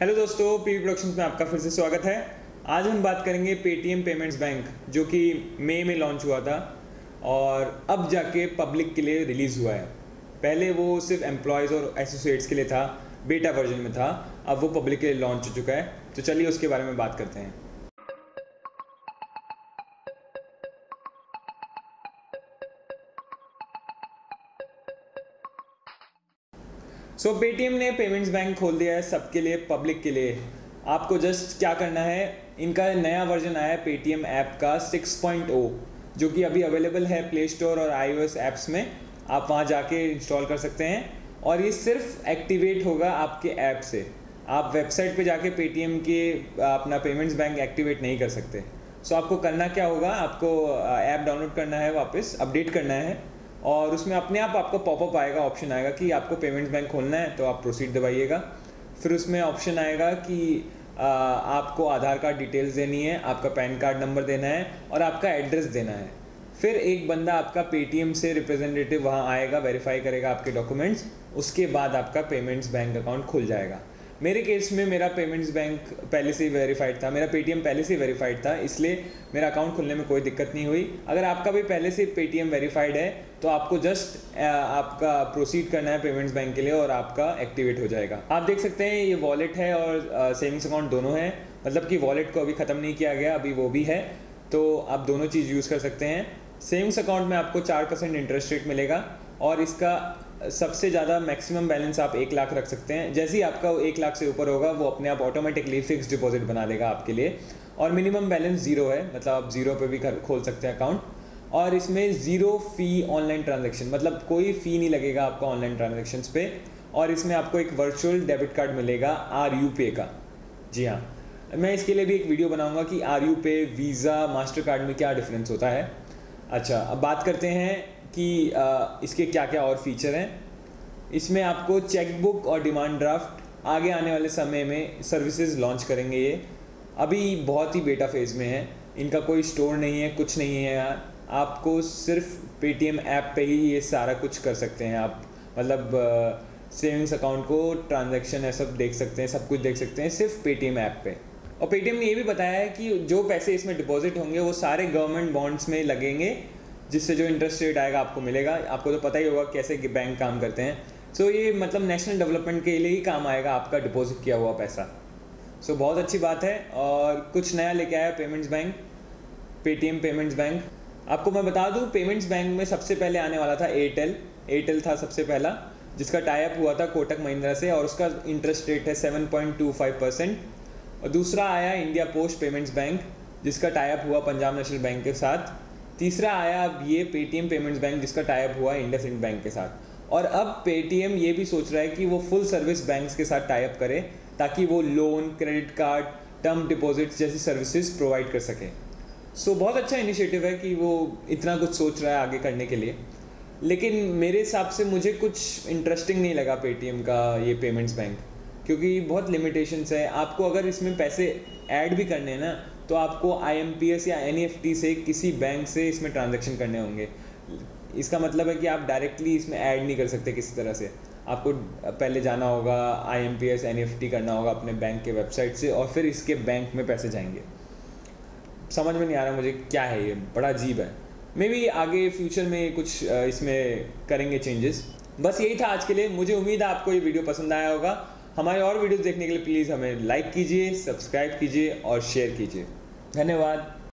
Hello दोस्तों PV production में आपका फिर से स्वागत है। आज हम बात करेंगे पेटीएम पेमेंट्स बैंक जो कि मई में लॉन्च हुआ था और अब जाके पब्लिक के लिए रिलीज़ हुआ है। पहले वो सिर्फ़ एम्प्लॉयज़ और एसोसिएट्स के लिए था बेटा वर्जन में था, अब वो पब्लिक के लिए लॉन्च हो चुका है। तो चलिए उसके बारे में बात करते हैं। सो पेटीएम ने पेमेंट्स बैंक खोल दिया है सबके लिए पब्लिक के लिए। आपको जस्ट क्या करना है? इनका नया वर्जन आया है पेटीएम ऐप का 6.0 जो कि अभी अवेलेबल है प्ले स्टोर और आई ऐप्स में। आप वहाँ जाके इंस्टॉल कर सकते हैं। और ये सिर्फ़ एक्टिवेट होगा आपके ऐप से। आप वेबसाइट पे जाके पेटीएम के अपना पेमेंट्स बैंक एक्टिवेट नहीं कर सकते। सो so, आपको करना क्या होगा? आपको ऐप डाउनलोड करना है वापस अपडेट करना है। और उसमें अपने आप आपको पॉपअप आएगा ऑप्शन आएगा कि आपको पेमेंट्स बैंक खोलना है तो आप प्रोसीड दबाइएगा। फिर उसमें ऑप्शन आएगा कि आ, आपको आधार कार्ड डिटेल्स देनी है आपका पैन कार्ड नंबर देना है और आपका एड्रेस देना है। फिर एक बंदा आपका पेटीएम से रिप्रेजेंटेटिव वहाँ आएगा वेरीफाई करेगा आपके डॉक्यूमेंट्स उसके बाद आपका पेमेंट्स बैंक अकाउंट खुल जाएगा। मेरे केस में मेरा पेमेंट्स बैंक पहले से ही वेरीफाइड था, मेरा पेटीएम पहले से ही वेरीफाइड था, इसलिए मेरा अकाउंट खुलने में कोई दिक्कत नहीं हुई। अगर आपका भी पहले से पेटीएम वेरीफाइड है तो आपको जस्ट आपका प्रोसीड करना है पेमेंट्स बैंक के लिए और आपका एक्टिवेट हो जाएगा। आप देख सकते हैं ये वॉलेट है और सेविंग्स अकाउंट दोनों है। मतलब कि वॉलेट को अभी ख़त्म नहीं किया गया, अभी वो भी है। तो आप दोनों चीज़ यूज़ कर सकते हैं। सेविंग्स अकाउंट में आपको चार परसेंट इंटरेस्ट रेट मिलेगा। और इसका सबसे ज़्यादा मैक्सिमम बैलेंस आप एक लाख रख सकते हैं। जैसे ही आपका एक लाख से ऊपर होगा, वो अपने आप ऑटोमेटिकली फिक्स डिपॉजिट बना देगा आपके लिए। और मिनिमम बैलेंस ज़ीरो है मतलब आप ज़ीरो पे भी खोल सकते हैं अकाउंट और इसमें ज़ीरो फ़ी ऑनलाइन ट्रांजेक्शन मतलब कोई फ़ी नहीं लगेगा आपका ऑनलाइन ट्रांजेक्शन पे। और इसमें आपको एक वर्चुअल डेबिट कार्ड मिलेगा आर यू पे का। जी हाँ। मैं इसके लिए भी एक वीडियो बनाऊँगा कि आर यू पे वीज़ा मास्टर कार्ड में क्या डिफरेंस होता है। अच्छा अब बात करते हैं कि इसके क्या क्या और फीचर हैं। इसमें आपको चेक बुक और डिमांड ड्राफ्ट आगे आने वाले समय में सर्विसेज़ लॉन्च करेंगे ये। अभी बहुत ही बेटा फ़ेज़ में है। इनका कोई स्टोर नहीं है, कुछ नहीं है यार आपको सिर्फ़ पेटीएम ऐप पे ही ये सारा कुछ कर सकते हैं आप। मतलब सेविंग्स अकाउंट को ट्रांजैक्शन है, सब देख सकते हैं, सब कुछ देख सकते हैं सिर्फ़ पेटीएम ऐप पे। और पेटीएम ने ये भी बताया है कि जो पैसे इसमें डिपॉजिट होंगे, वो सारे गवर्नमेंट बॉन्ड्स में लगेंगे। जिससे जो इंटरेस्ट रेट आएगा आपको मिलेगा। आपको तो पता ही होगा कैसे बैंक काम करते हैं। सो so, ये मतलब नेशनल डेवलपमेंट के लिए ही काम आएगा आपका डिपॉजिट किया हुआ पैसा। सो so, बहुत अच्छी बात है और कुछ नया लेके आया payments bank Paytm payments bank आपको मैं बता दूँ पेमेंट्स बैंक में सबसे पहले आने वाला था एयरटेल एयरटेल था सबसे पहला जिसका टाइप हुआ था कोटक महिंद्रा से और उसका इंटरेस्ट रेट है seven point two five percent और दूसरा आया इंडिया पोस्ट पेमेंट्स बैंक जिसका टाइप हुआ पंजाब नेशनल बैंक के साथ। तीसरा आया अब ये पेटीएम पेमेंट्स बैंक जिसका टाइप हुआ इंडस इंड बैंक के साथ। और अब पेटीएम ये भी सोच रहा है कि वो फुल सर्विस बैंक्स के साथ टाइप करे ताकि वो loan credit card term deposits जैसी सर्विसेज़ प्रोवाइड कर सके। सो so, बहुत अच्छा इनिशिएटिव है कि वो इतना कुछ सोच रहा है आगे करने के लिए। लेकिन मेरे हिसाब से मुझे कुछ इंटरेस्टिंग नहीं लगा पेटीएम का ये पेमेंट्स बैंक क्योंकि बहुत लिमिटेशंस है। आपको अगर इसमें पैसे ऐड भी करने हैं ना तो आपको आईएमपीएस या एन से किसी बैंक से इसमें ट्रांजेक्शन करने होंगे। इसका मतलब है कि आप डायरेक्टली इसमें ऐड नहीं कर सकते किसी तरह से। आपको पहले जाना होगा I M P S N F T करना होगा अपने बैंक के वेबसाइट से और फिर इसके बैंक में पैसे जाएँगे। समझ में नहीं आ रहा मुझे क्या है ये, बड़ा अजीब है। मे बी आगे फ्यूचर में कुछ इसमें करेंगे चेंजेस बस यही था आज के लिए। मुझे उम्मीद है आपको ये वीडियो पसंद आया होगा। हमारे और वीडियोस देखने के लिए प्लीज़ हमें लाइक कीजिए सब्सक्राइब कीजिए और शेयर कीजिए। धन्यवाद।